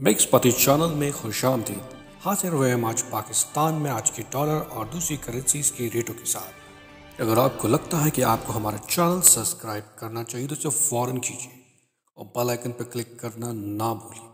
Mix पति channel में खुश आमदीद हाजिर हुए हम आज पाकिस्तान में आज के डॉलर और दूसरी करेंसीज के रेटों के साथ। अगर आपको लगता है कि आपको हमारा चैनल सब्सक्राइब करना चाहिए तो इसे फ़ौरन कीजिए और बेल आइकन पर क्लिक करना ना भूलिए।